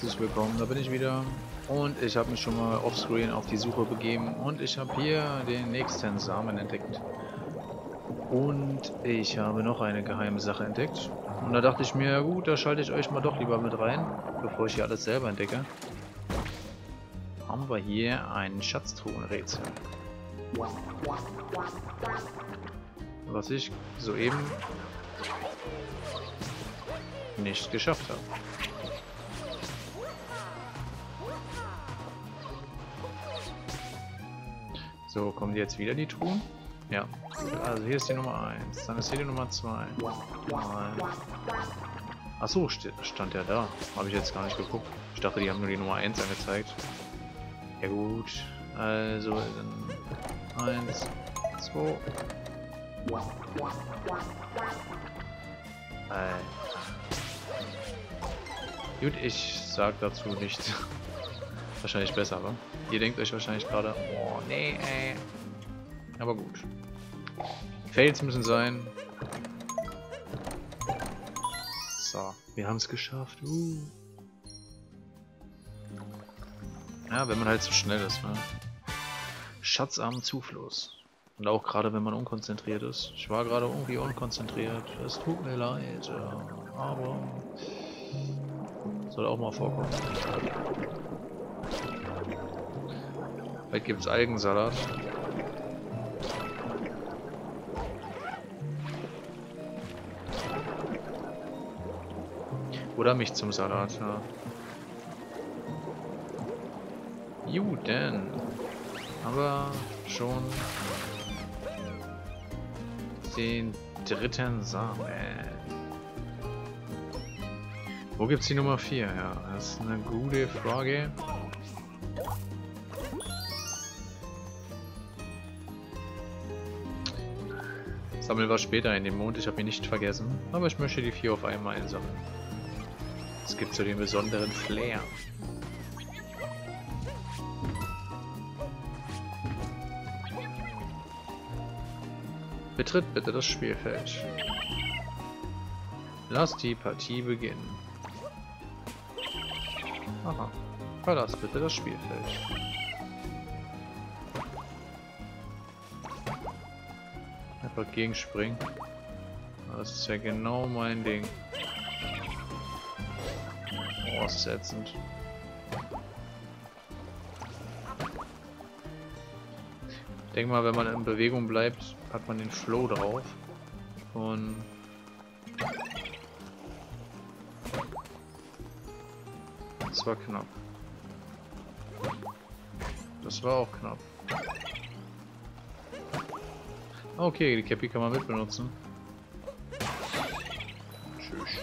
herzlich willkommen, da bin ich wieder. Und ich habe mich schon mal offscreen auf die Suche begeben und ich habe hier den nächsten Samen entdeckt. Und ich habe noch eine geheime Sache entdeckt. Und da dachte ich mir, gut, da schalte ich euch mal doch lieber mit rein, bevor ich hier alles selber entdecke. Haben wir hier ein Schatztruhenrätsel. Was ich soeben nicht geschafft habe. So, kommen jetzt wieder die Truhen? Ja. Also hier ist die Nummer 1. Dann ist hier die Nummer 2. Achso, stand ja da. Habe ich jetzt gar nicht geguckt. Ich dachte, die haben nur die Nummer 1 angezeigt. Ja gut. Also dann 1, 2. Alter. Gut, ich sag dazu nichts. Wahrscheinlich besser, aber ihr denkt euch wahrscheinlich gerade, oh nee, ey. Aber gut. Fails müssen sein. So, wir haben es geschafft. Uh. Ja, wenn man halt so schnell ist, ne? Schatzarmen Zufluss. Und auch gerade wenn man unkonzentriert ist. Ich war gerade irgendwie unkonzentriert. Es tut mir leid, aber soll auch mal vorkommen. Vielleicht gibt es Algensalat. Oder mich zum Salat, ja. Gut, denn. Aber schon den dritten Samen. Wo gibt's die Nummer 4? Ja, das ist eine gute Frage. Sammeln wir später in dem Mond, ich habe ihn nicht vergessen. Aber ich möchte die 4 auf einmal einsammeln. Es gibt so den besonderen Flair. Betritt bitte das Spielfeld. Lass die Partie beginnen. Aha. Verlass bitte das Spielfeld. Einfach gegenspringen. Das ist ja genau mein Ding. Oh, ist ätzend. Ich denke mal, wenn man in Bewegung bleibt, hat man den Flow drauf. Und das war knapp. Das war auch knapp. Okay, die Cappy kann man mit benutzen. Tschüss.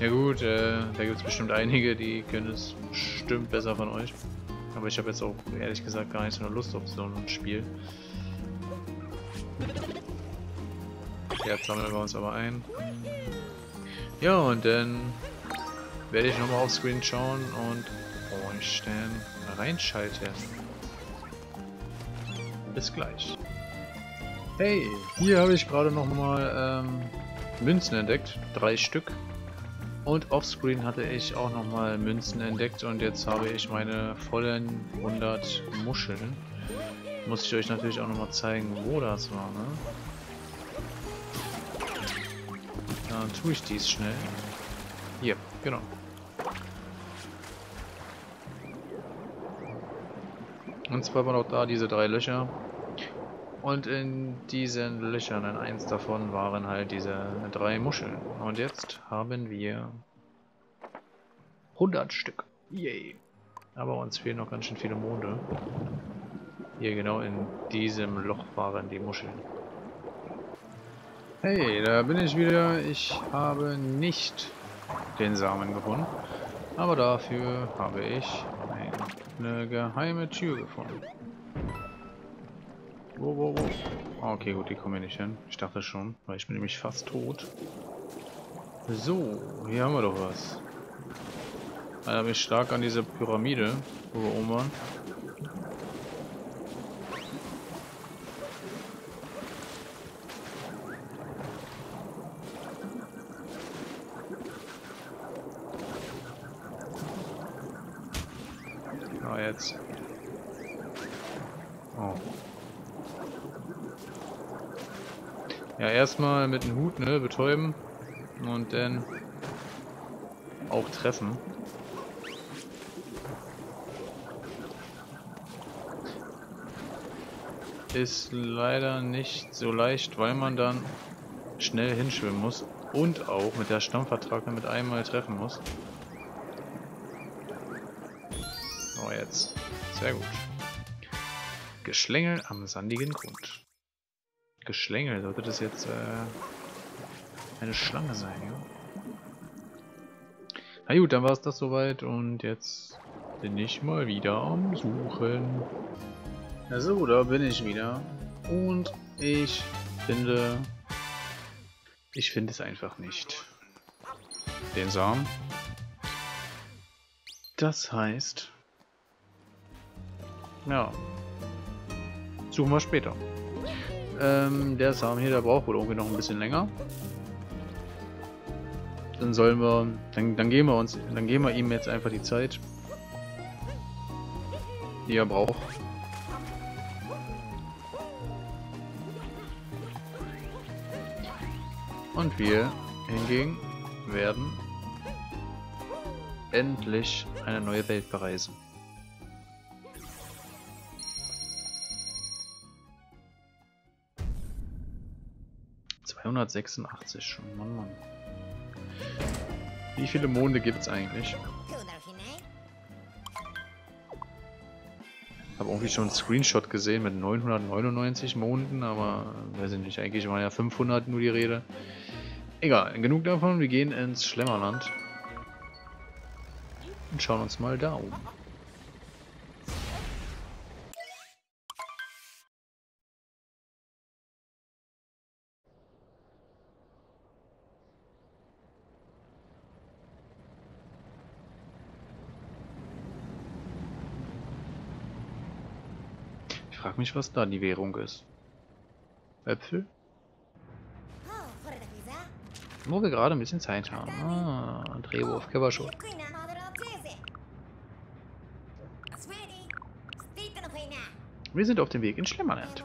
Ja gut, äh, da gibt es bestimmt einige, die können es bestimmt besser von euch. Aber ich habe jetzt auch ehrlich gesagt gar nicht so eine Lust auf so ein Spiel. Jetzt sammeln wir uns aber ein. Ja, und dann werde ich nochmal auf Screen schauen und euch dann reinschalten. Bis gleich. Hey, hier habe ich gerade nochmal ähm, Münzen entdeckt. Drei Stück. Und offscreen hatte ich auch nochmal Münzen entdeckt und jetzt habe ich meine vollen 100 Muscheln. Muss ich euch natürlich auch nochmal zeigen, wo das war, ne? Dann tue ich dies schnell. Hier, genau. Und zwar waren auch da diese drei Löcher. Und in diesen Löchern, in eins davon, waren halt diese drei Muscheln. Und jetzt haben wir 100 Stück. Yay. Aber uns fehlen noch ganz schön viele Monde. Hier genau in diesem Loch waren die Muscheln. Hey, da bin ich wieder. Ich habe nicht den Samen gefunden. Aber dafür habe ich eine geheime Tür gefunden. Wo, wo, wo? Ah, okay, gut, die kommen hier nicht hin. Ich dachte schon, weil ich bin nämlich fast tot. So, hier haben wir doch was. Erinnert mich stark an diese Pyramide, wo wir oben waren. Ah, jetzt. Oh. Ja, erstmal mit dem Hut, ne, betäuben. Und dann auch treffen. Ist leider nicht so leicht, weil man dann schnell hinschwimmen muss. Und auch mit der Stammvertrag mit einmal treffen muss. Oh, jetzt. Sehr gut. Geschlängel am sandigen Grund. Geschlängel, sollte das jetzt äh, eine Schlange sein, ja? Na gut, dann war es das soweit und jetzt bin ich mal wieder am Suchen. So, da bin ich wieder. Und ich finde... Ich finde es einfach nicht. Den Samen. Das heißt... Ja. Suchen wir später. Ähm, der Samen hier, der braucht wohl irgendwie noch ein bisschen länger. Dann sollen wir, dann, dann geben wir uns, dann geben wir ihm jetzt einfach die Zeit, die er braucht. Und wir hingegen werden endlich eine neue Welt bereisen. 286 schon, Mann, Mann. Wie viele Monde gibt's eigentlich? Ich habe irgendwie schon einen Screenshot gesehen mit 999 Monden, aber weiß ich nicht, eigentlich waren ja 500 nur die Rede. Egal, genug davon, wir gehen ins Schlemmerland und schauen uns mal da um. Mich, was da die Währung ist. Äpfel? Wo wir gerade ein bisschen Zeit haben. Ah, Drehwurf, Kevershow. Wir sind auf dem Weg in Schlemmerland.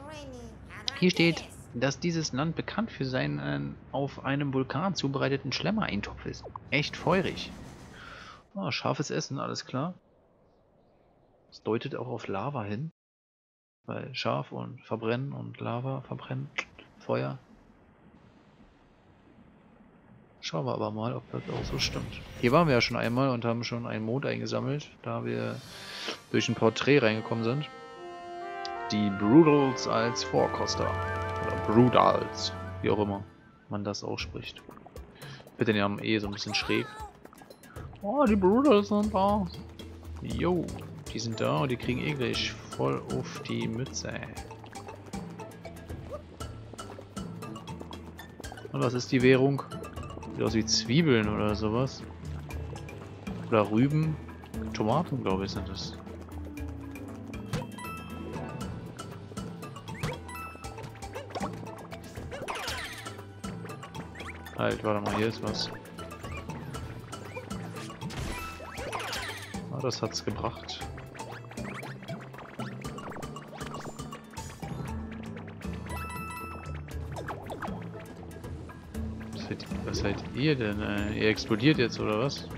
Hier steht, dass dieses Land bekannt für seinen auf einem Vulkan zubereiteten Schlemmer-Eintopf ist. Echt feurig. Ah, scharfes Essen, alles klar. Das deutet auch auf Lava hin. Weil scharf und verbrennen und Lava verbrennen, Feuer. Schauen wir aber mal, ob das auch so stimmt. Hier waren wir ja schon einmal und haben schon einen Mond eingesammelt, da wir durch ein Porträt reingekommen sind. Die Brutals als Vorkoster. Oder Brutals, wie auch immer man das ausspricht. Bitte den am E so ein bisschen schräg. Oh, die Brutals sind da. Jo, die sind da und die kriegen eh voll auf die Mütze. Und was ist die Währung? Sieht aus wie Zwiebeln oder sowas. Oder Rüben. Tomaten, glaube ich, sind das. Halt, warte mal, hier ist was. Ah, das hat's gebracht. Seid ihr denn? Äh, ihr explodiert jetzt oder was?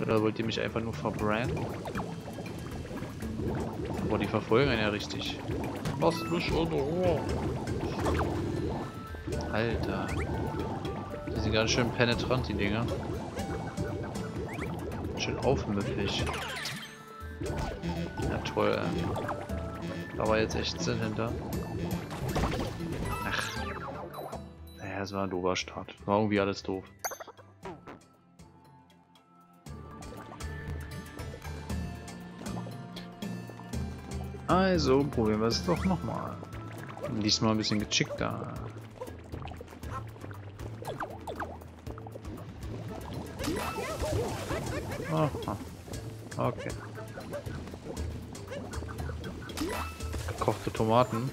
Oder wollt ihr mich einfach nur verbrennen? Boah, die verfolgen einen ja richtig. Lass mich in Ruhe. Alter. Die sind ganz schön penetrant, die Dinger. Schön aufmüffig. Ja toll, ey. Da war jetzt echt Sinn hinter. Es war ein doofer Start. War irgendwie alles doof. Also probieren wir es doch nochmal. Diesmal ein bisschen geschickter. Aha. Okay. Gekochte Tomaten.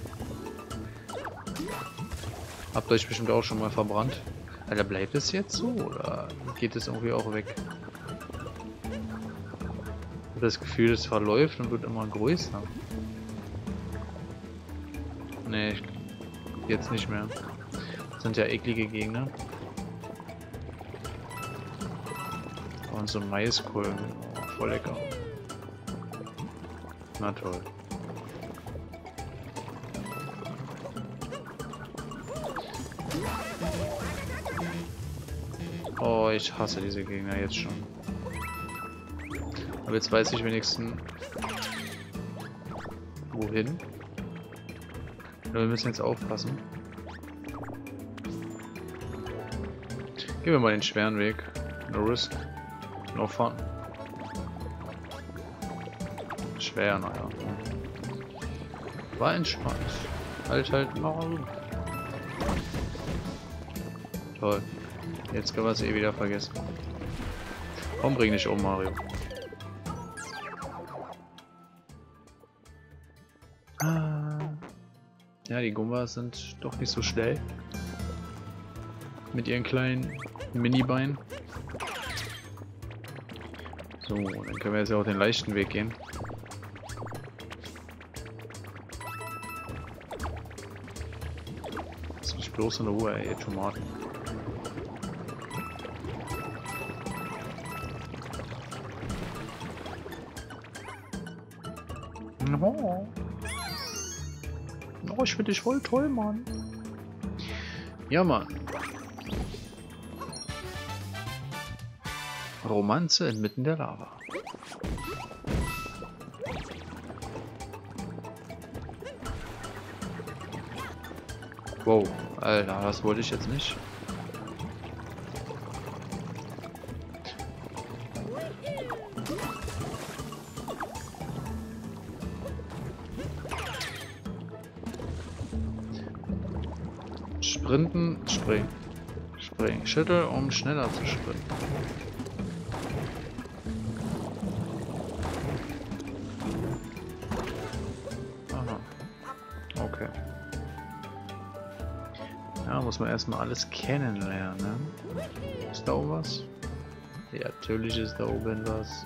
Habt ihr euch bestimmt auch schon mal verbrannt. Alter, bleibt es jetzt so oder geht es irgendwie auch weg? habe das Gefühl, es verläuft und wird immer größer. Nee, jetzt nicht mehr. Das sind ja eklige Gegner. Und so Maiskolben. Oh, voll lecker. Na toll. Oh, ich hasse diese Gegner jetzt schon. Aber jetzt weiß ich wenigstens wohin. wir müssen jetzt aufpassen. Gehen wir mal den schweren Weg. No risk. No fun. Schwer, naja. War entspannt. Halt halt mal. Toll. Jetzt können wir es eh wieder vergessen. Komm, bring dich um, Mario. Ja, die Gumbas sind doch nicht so schnell. Mit ihren kleinen Mini-Beinen. So, dann können wir jetzt ja auch den leichten Weg gehen. Lass mich bloß in Ruhe, ey. Oh. Ich finde dich voll toll, Mann. Ja, Mann. Romanze inmitten der Lava. Wow, Alter, das wollte ich jetzt nicht. Schüttel, um schneller zu sprinten. Aha. Okay. Ja, muss man erstmal alles kennenlernen. Ne? Ist da oben was? Ja, natürlich ist da oben was.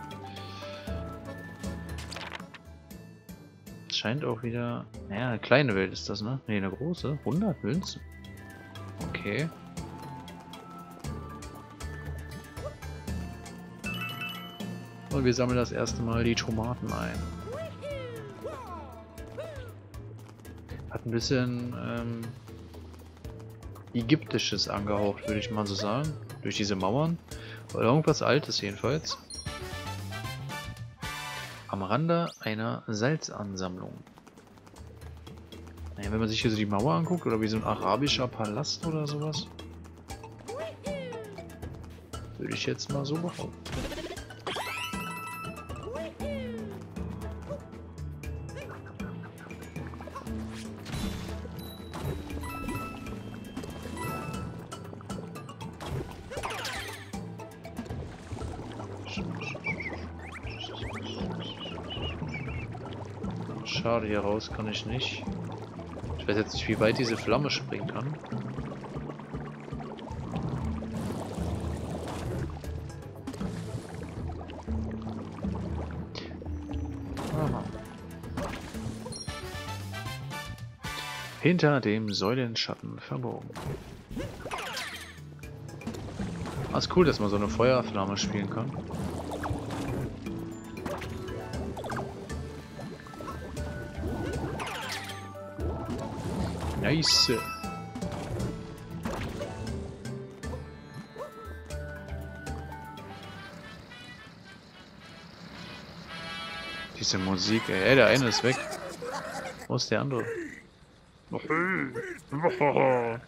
scheint auch wieder... Naja, eine kleine Welt ist das, ne? Ne, eine große. 100 Münzen. Okay. Und wir sammeln das erste Mal die Tomaten ein. Hat ein bisschen ähm, Ägyptisches angehaucht, würde ich mal so sagen. Durch diese Mauern. Oder irgendwas Altes jedenfalls. Am Rande einer Salzansammlung. Naja, wenn man sich hier so die Mauer anguckt, oder wie so ein arabischer Palast oder sowas. Würde ich jetzt mal so behaupten. Hier raus kann ich nicht. Ich weiß jetzt nicht, wie weit diese Flamme springen kann. Aha. Hinter dem Säulenschatten verborgen. Ah, ist cool, dass man so eine Feuerflamme spielen kann. Nice. Diese Musik, ey. der eine ist weg. Wo ist der andere? Hey.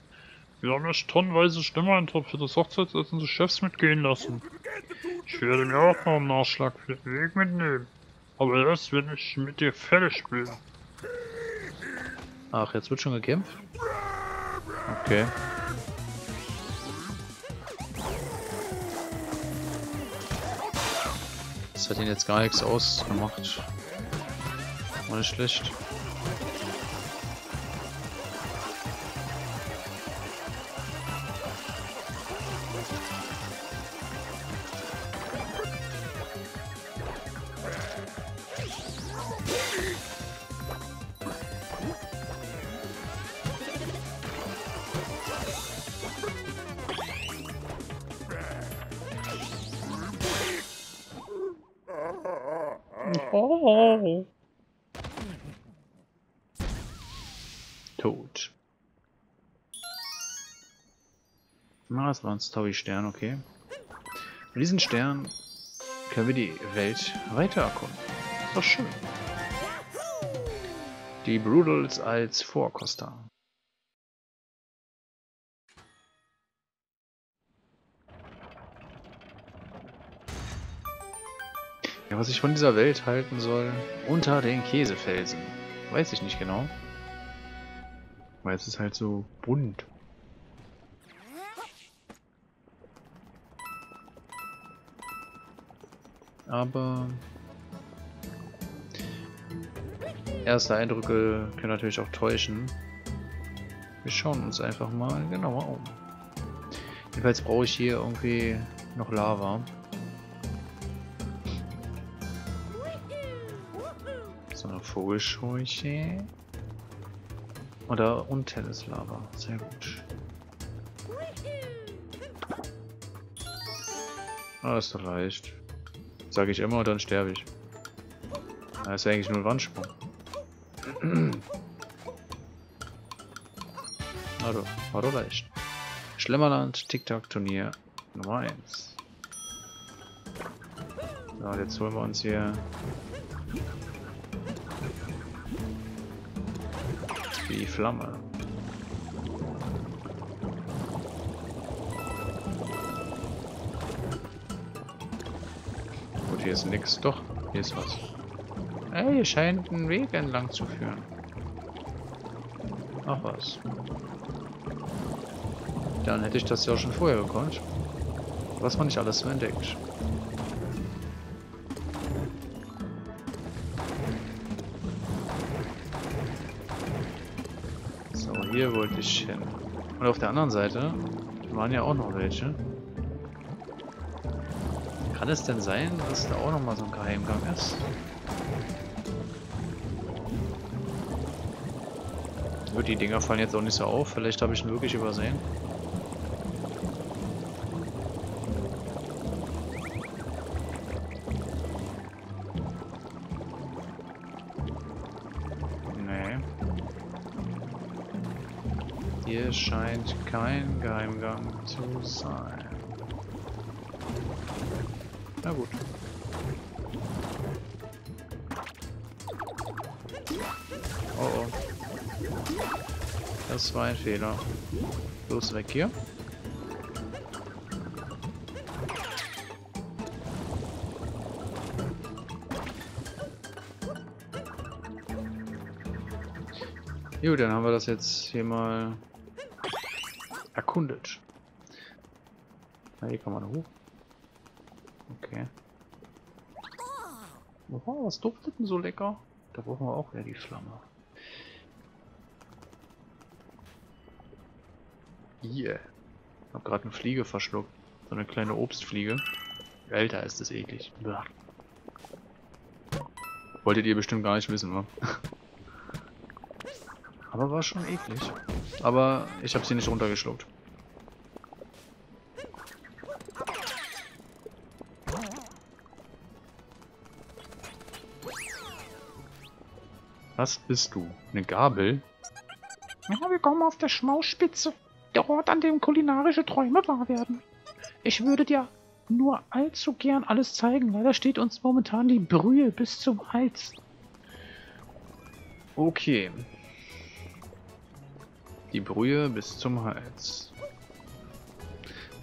Wir haben echt tonnenweise Stimmeneintopf für das Hochzeitsessen des Chefs mitgehen lassen. Ich werde mir auch noch einen Nachschlag für den Weg mitnehmen. Aber erst, wenn ich mit dir fertig bin. Ach, jetzt wird schon gekämpft? Okay. Das hat ihn jetzt gar nichts ausgemacht. War nicht schlecht. Tot. Na, das war ein Story-Stern, okay. Mit diesem Stern können wir die Welt weiter erkunden. Ist doch schön. Die Brutals als Vorkoster. Was ich von dieser Welt halten soll, unter den Käsefelsen. Weiß ich nicht genau. Weil es ist halt so bunt. Aber erste Eindrücke können natürlich auch täuschen. Wir schauen uns einfach mal genauer um. Jedenfalls brauche ich hier irgendwie noch Lava. Vogelscheuche. Oder und Tennislava. Sehr gut. Ah, das reicht. Sage ich immer dann sterbe ich. Das ist eigentlich nur ein Wandsprung. Also, war doch leicht. Schlemmerland TikTok-Turnier Nummer 1. So, jetzt holen wir uns hier Flamme. Gut, hier ist nichts. Doch, hier ist was. Ey, hier scheint ein Weg entlang zu führen. Ach was. Dann hätte ich das ja schon vorher gekonnt. Was man nicht alles so entdeckt. Hier wollte ich hin. Und auf der anderen Seite waren ja auch noch welche. Kann es denn sein, dass da auch noch mal so ein Geheimgang ist? Gut, die Dinger fallen jetzt auch nicht so auf. Vielleicht habe ich ihn wirklich übersehen. Hier scheint kein Geheimgang zu sein. Na gut. Oh oh. Das war ein Fehler. Los weg hier. Gut, dann haben wir das jetzt hier mal erkundet. Na, hier kann man hoch. Okay. Oha, was duftet denn so lecker? Da brauchen wir auch wieder die Flamme. Hier. Ich hab gerade eine Fliege verschluckt. So eine kleine Obstfliege. Alter, ist das eklig. Blah. Wolltet ihr bestimmt gar nicht wissen, wa? Aber war schon eklig. Aber ich habe sie nicht runtergeschluckt. Was bist du? Eine Gabel? Ja, wir kommen auf der Schmausspitze. Der Ort, an dem kulinarische Träume wahr werden. Ich würde dir nur allzu gern alles zeigen. Leider steht uns momentan die Brühe bis zum Hals. Okay. Die Brühe bis zum Hals.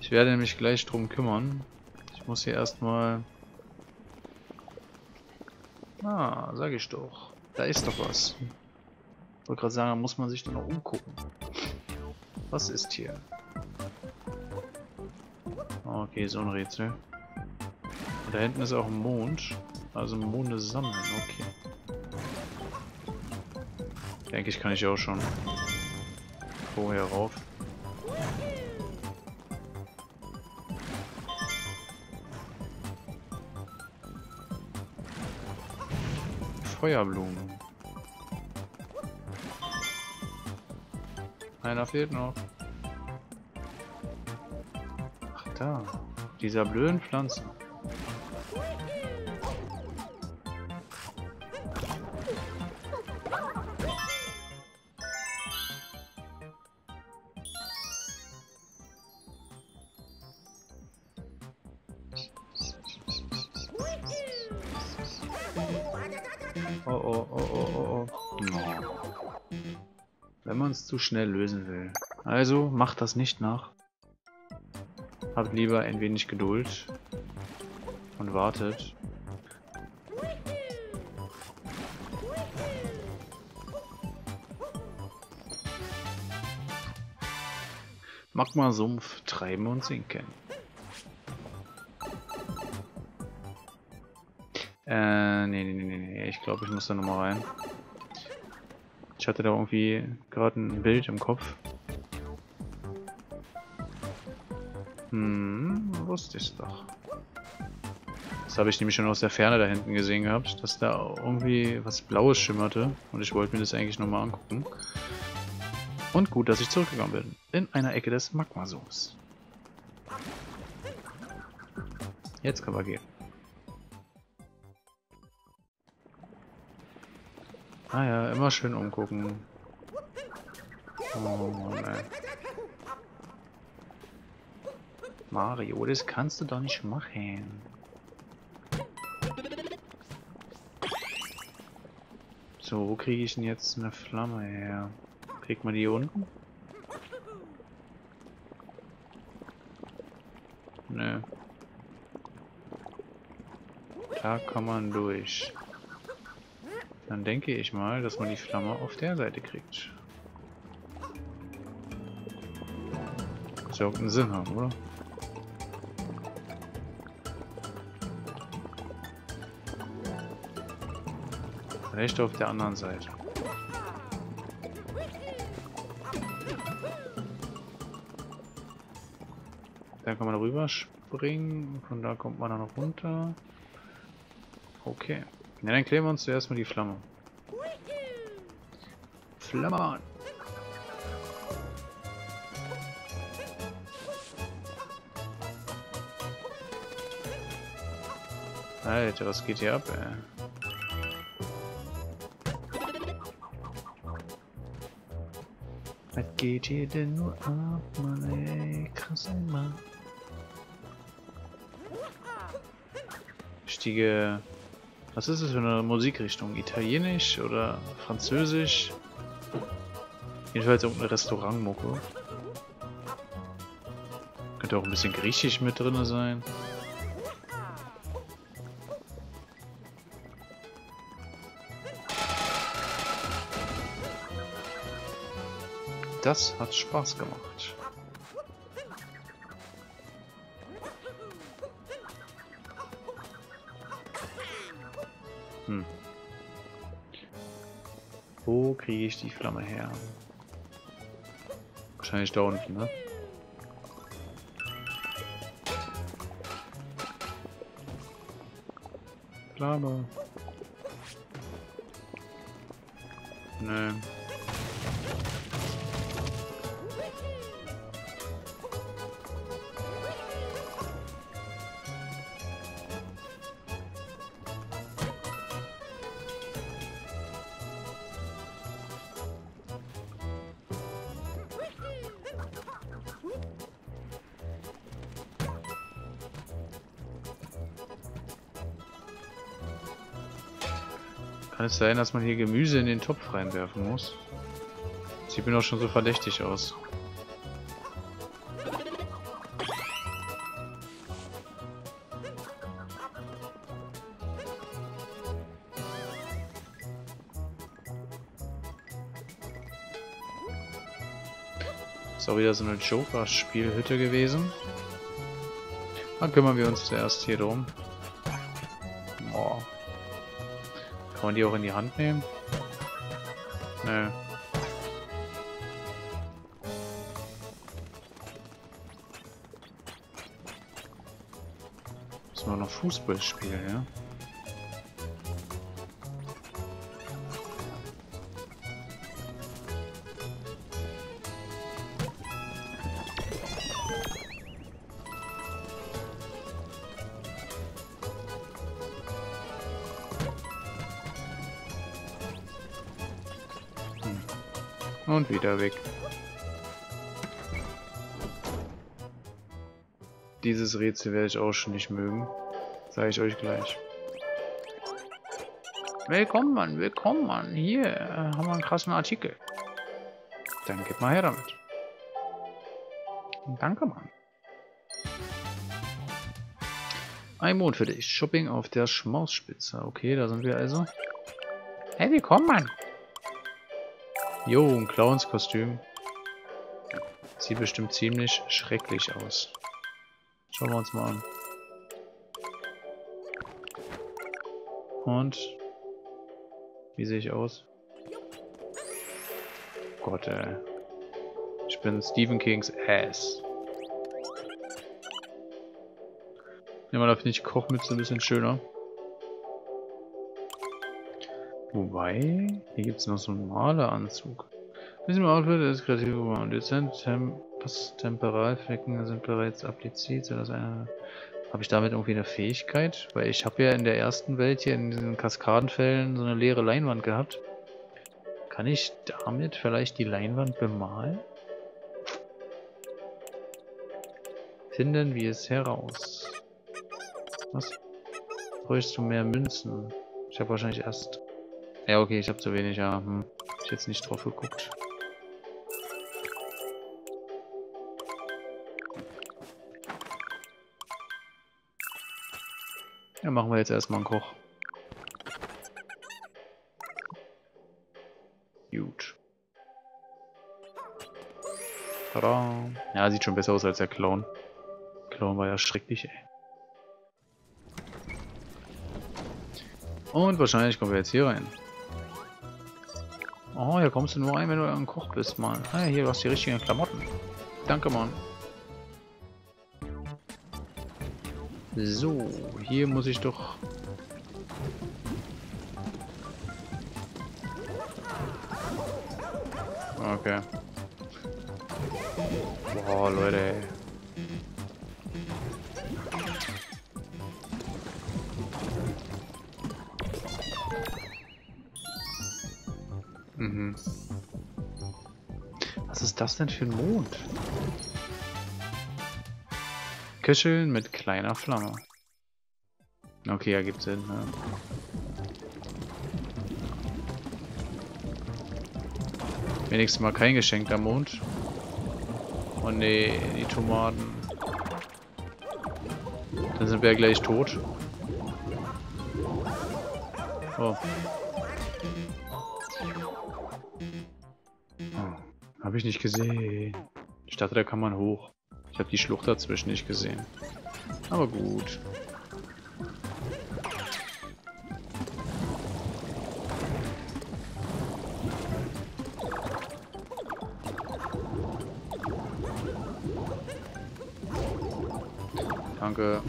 Ich werde mich gleich drum kümmern. Ich muss hier erstmal... Ah, sag ich doch. Da ist doch was. Ich wollte gerade sagen, da muss man sich doch noch umgucken. Was ist hier? Okay, so ein Rätsel. Und da hinten ist auch ein Mond. Also Monde sammeln, okay. Denke ich, kann ich auch schon vorher rauf. Feuerblumen. Einer fehlt noch. Ach da. Dieser blöden Pflanzen. Oh oh, oh oh, oh oh. Wenn man es zu schnell lösen will. Also, macht das nicht nach. Habt lieber ein wenig Geduld. Und wartet. Magma-Sumpf treiben und sinken. Äh, nee, nee, nee, nee, ich glaube, ich muss da nochmal rein. Ich hatte da irgendwie gerade ein Bild im Kopf. Hm, wusste ich doch. Das habe ich nämlich schon aus der Ferne da hinten gesehen gehabt, dass da irgendwie was Blaues schimmerte. Und ich wollte mir das eigentlich nochmal angucken. Und gut, dass ich zurückgegangen bin. In einer Ecke des Magmasums. Jetzt kann man gehen. Ah ja, immer schön umgucken. Oh Mann. Mario, das kannst du doch nicht machen. So, wo kriege ich denn jetzt eine Flamme her? Kriegt man die hier unten? Nö. Da kann man durch. Dann denke ich mal, dass man die Flamme auf der Seite kriegt. Muss ja einen Sinn haben, oder? Vielleicht auf der anderen Seite. Da kann man rüber springen. Von da kommt man dann noch runter. Okay. Ja, dann klären wir uns zuerst mal die Flamme. Flamme an. Alter, was geht hier ab, ey? Was geht hier denn nur ab, Mann, ey? Krass, Mann. Richtige was ist es für eine Musikrichtung? Italienisch oder Französisch? Jedenfalls irgendeine Restaurantmucke. Könnte auch ein bisschen Griechisch mit drin sein. Das hat Spaß gemacht. Kriege ich die Flamme her? Wahrscheinlich da unten, ne? Flamme. Nö. Kann es sein, dass man hier Gemüse in den Topf reinwerfen muss? Sieht mir doch schon so verdächtig aus. Ist auch wieder so eine Joker-Spielhütte gewesen. Dann kümmern wir uns zuerst hier drum. Man die auch in die Hand nehmen? Nö. Müssen wir noch Fußball spielen, ja? Und wieder weg. Dieses Rätsel werde ich auch schon nicht mögen. Sage ich euch gleich. Willkommen, Mann, willkommen, Mann. Hier äh, haben wir einen krassen Artikel. Dann gib mal her damit. Danke, Mann. Ein Mond für dich. Shopping auf der Schmausspitze. Okay, da sind wir also. Hey, willkommen, Mann. Jo, ein Clownskostüm. Sieht bestimmt ziemlich schrecklich aus. Schauen wir uns mal an. Und? Wie sehe ich aus? Gott, ey. Ich bin Stephen Kings Ass. Ja, man, da finde ich Kochmütze ein bisschen schöner. Wobei, hier gibt es noch so einen Maleranzug. Diesem Outfit ist kreativ und dezent. Tem Temporalflecken sind bereits appliziert. So, das eine habe ich damit irgendwie eine Fähigkeit? Weil ich habe ja in der ersten Welt hier in diesen Kaskadenfällen so eine leere Leinwand gehabt. Kann ich damit vielleicht die Leinwand bemalen? Finden wir es heraus. Was? Bräuchst du mehr Münzen? Ich habe wahrscheinlich erst... Ja, okay, ich habe zu wenig, ja. Hm. Ich jetzt nicht drauf geguckt. Ja, machen wir jetzt erstmal einen Koch. Gut. Tada. Ja, sieht schon besser aus als der Clown. Clown war ja schrecklich, ey. Und wahrscheinlich kommen wir jetzt hier rein. Oh, hier kommst du nur ein, wenn du ein Koch bist, Mann. Ah, hier, du hast die richtigen Klamotten. Danke, Mann. So, hier muss ich doch... Okay. Boah, Leute. Mhm. Das denn für ein Mond? Köcheln mit kleiner Flamme. Okay, ergibt Sinn, ne? Wenigstens mal kein geschenkter Mond. Oh ne, die Tomaten. Dann sind wir ja gleich tot. Oh. Habe ich nicht gesehen. Ich dachte, da kann man hoch. Ich habe die Schlucht dazwischen nicht gesehen. Aber gut. Danke.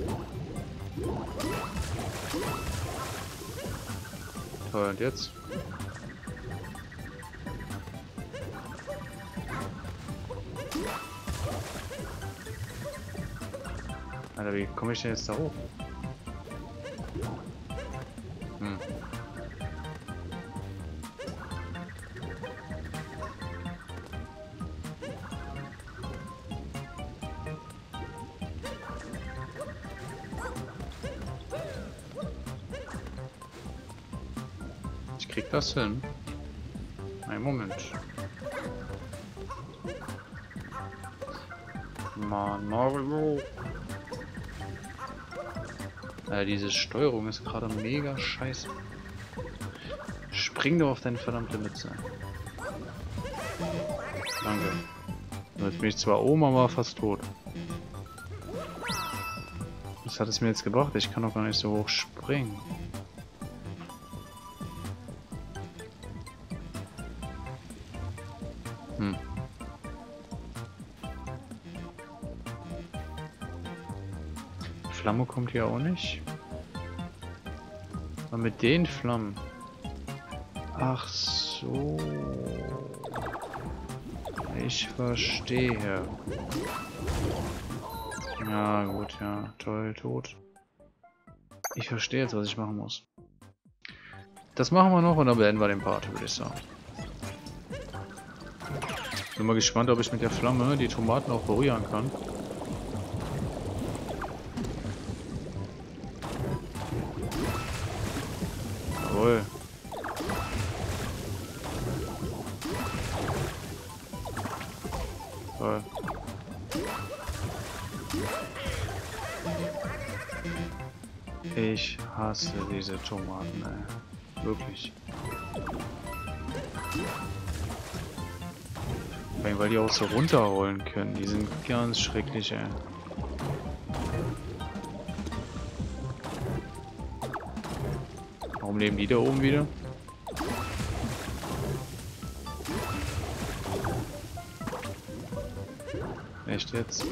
Toll, und jetzt? Komme ich denn jetzt da hoch? Hm. Krieg das hin. Ein Moment. Mann, Mario. Alter, diese Steuerung ist gerade mega scheiße. Spring doch auf deine verdammte Mütze. Danke. Jetzt bin ich zwar oben, aber fast tot. Was hat es mir jetzt gebracht? Ich kann doch gar nicht so hoch springen. Kommt hier auch nicht. Aber mit den Flammen. Ach so. Ich verstehe. Ja, gut, ja. Toll, tot. Ich verstehe jetzt, was ich machen muss. Das machen wir noch und dann beenden wir den Part, würde ich sagen. Bin mal gespannt, ob ich mit der Flamme die Tomaten auch berühren kann. Hasse diese Tomaten, ey. Wirklich. Weil die auch so runterrollen können. Die sind ganz schrecklich, ey. Warum leben die da oben wieder? Echt jetzt?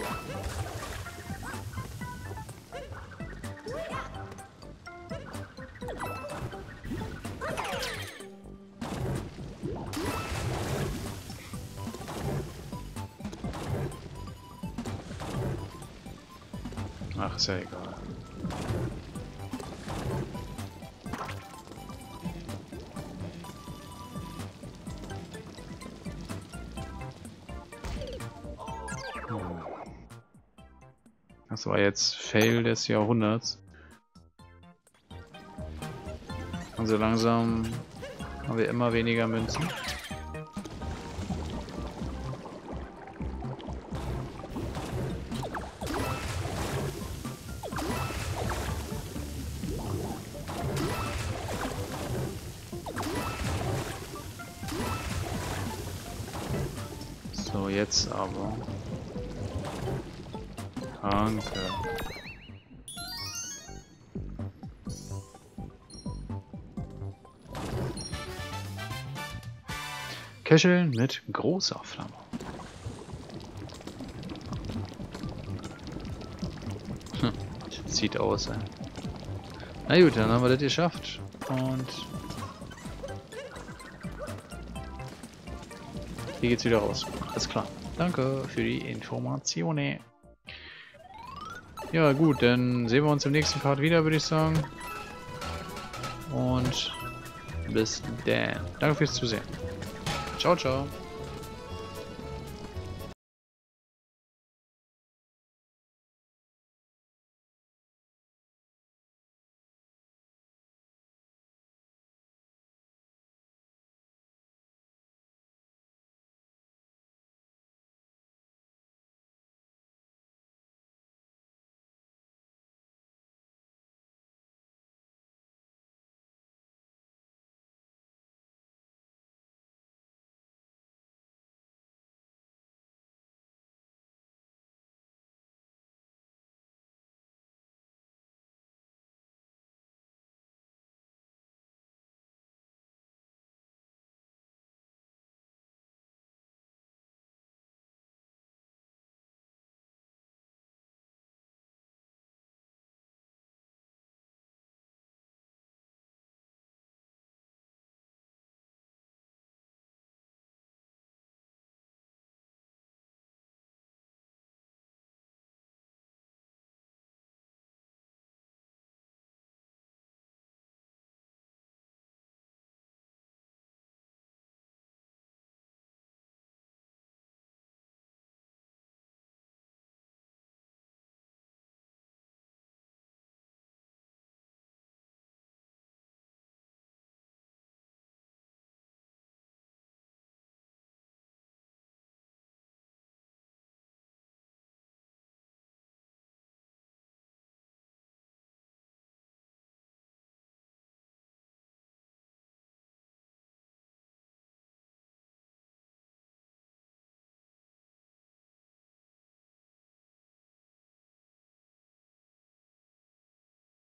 Das war jetzt Fail des Jahrhunderts. Also langsam haben wir immer weniger Münzen. Köcheln mit großer Flamme. Hm, sieht aus, ey. Na gut, dann haben wir das geschafft. Und hier geht's wieder raus. Alles klar. Danke für die Informationen. Ja gut, dann sehen wir uns im nächsten Part wieder, würde ich sagen. Und bis dann. Danke fürs Zusehen. Ciao, ciao.